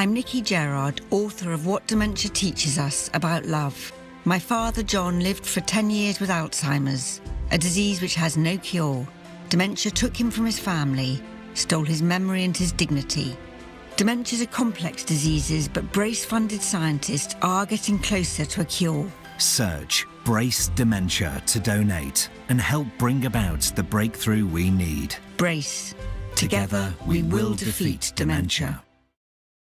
I'm Nicci Gerrard, author of What Dementia Teaches Us About Love. My father, John, lived for 10 years with Alzheimer's, a disease which has no cure. Dementia took him from his family, stole his memory and his dignity. Dementias are complex diseases, but Brace funded scientists are getting closer to a cure. Search Brace Dementia to donate and help bring about the breakthrough we need. Brace. Together, we will defeat dementia.